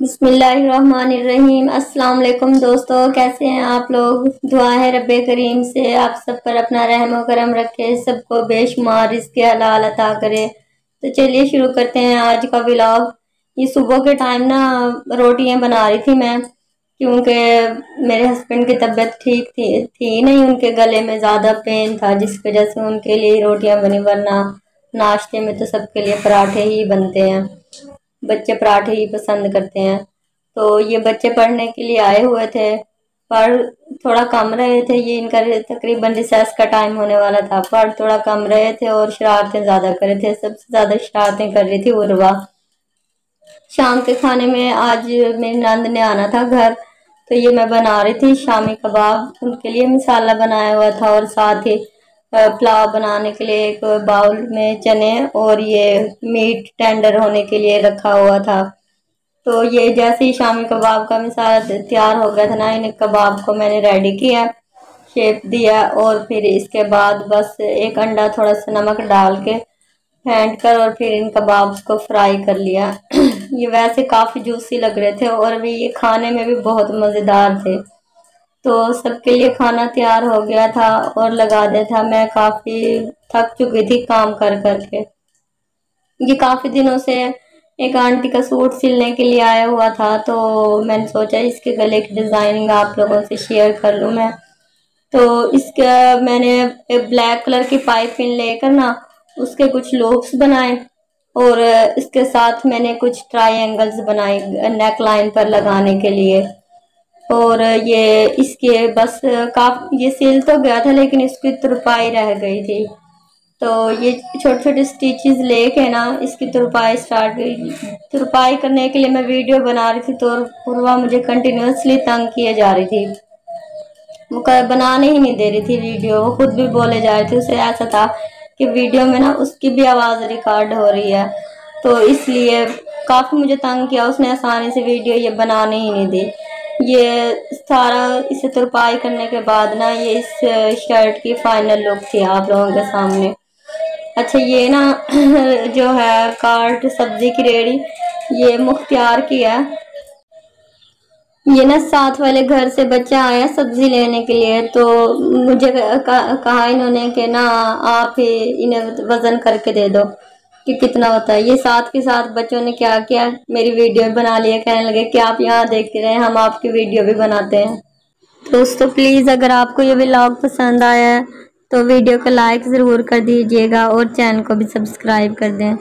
अस्सलाम वालेकुम दोस्तों, कैसे हैं आप लोग? दुआ है रब करीम से आप सब पर अपना रहम करम रखे, सबको बेशुमार इसके हलाल अता करे। तो चलिए शुरू करते हैं आज का व्लॉग। ये सुबह के टाइम ना रोटियाँ बना रही थी मैं, क्योंकि मेरे हस्बैंड की तबीयत ठीक थी थी नहीं उनके गले में, ज़्यादा पेन था, जिस वजह से उनके लिए रोटियाँ बनी, वरना नाश्ते में तो सबके लिए पराठे ही बनते हैं। बच्चे पराठे ही पसंद करते हैं। तो ये बच्चे पढ़ने के लिए आए हुए थे, पर थोड़ा कम रहे थे। ये इनका तकरीबन रिसेस का टाइम होने वाला था, पर थोड़ा कम रहे थे और शरारतें ज़्यादा कर रहे थे। सबसे ज़्यादा शरारतें कर रही थी उर्वा। शाम के खाने में आज मेरी नंद ने आना था घर तो ये मैं बना रही थी। शामी कबाब, उनके लिए मसाला बनाया हुआ था और साथ ही पुलाव बनाने के लिए एक बाउल में चने और ये मीट टेंडर होने के लिए रखा हुआ था। तो ये जैसे ही शामी कबाब का मिसाल तैयार हो गया था ना इन कबाब को मैंने रेडी किया शेप दिया और फिर इसके बाद बस एक अंडा थोड़ा सा नमक डाल के फेंट कर और फिर इन कबाब को फ्राई कर लिया। ये वैसे काफ़ी जूसी लग रहे थे और भी ये खाने में भी बहुत मज़ेदार थे। तो सबके लिए खाना तैयार हो गया था और लगा दिया था। मैं काफ़ी थक चुकी थी काम कर कर के ये काफ़ी दिनों से एक आंटी का सूट सिलने के लिए आया हुआ था तो मैंने सोचा इसके गले की डिज़ाइनिंग आप लोगों से शेयर कर लूँ मैं। तो इसका, मैंने ब्लैक कलर की पाइप पिन लेकर ना, उसके कुछ लूप्स बनाए और इसके साथ मैंने कुछ ट्रायंगल्स बनाए नेक लाइन पर लगाने के लिए। और ये इसके बस काफ़ी ये सिल तो गया था, लेकिन इसकी तुरपाई रह गई थी। तो ये छोटे छोटे स्टिचेस लेके ना, इसकी तुरपाई स्टार्ट तुरपाई करने के लिए मैं वीडियो बना रही थी तो पूर्वा मुझे कंटिन्यूसली तंग किए जा रही थी। वो बनाने ही नहीं दे रही थी वीडियो वो खुद भी बोले जा रहे थे, उसे ऐसा था कि वीडियो में ना उसकी भी आवाज़ रिकॉर्ड हो रही है। तो इसलिए काफ़ी मुझे तंग किया, उसने आसानी से वीडियो ये बनाने ही नहीं दी। ये सारा इसे तुरपाई करने के बाद ना ये इस शर्ट की फाइनल लुक थी आप लोगों के सामने। अच्छा ये ना जो है कार्ट सब्ज़ी की रेडी, ये मुख्तियार की है। ये ना साथ वाले घर से बच्चा आया सब्ज़ी लेने के लिए तो मुझे कहा इन्होंने कि ना आप ही इन्हें वज़न करके दे दो। कि कितना होता है। ये साथ के साथ बच्चों ने क्या किया? मेरी वीडियो बना लिया, कहने लगे कि आप यहाँ देखते रहे? हम आपकी वीडियो भी बनाते हैं। दोस्तों प्लीज़ अगर आपको ये ब्लॉग पसंद आया है तो वीडियो को लाइक ज़रूर कर दीजिएगा और चैनल को भी सब्सक्राइब कर दें।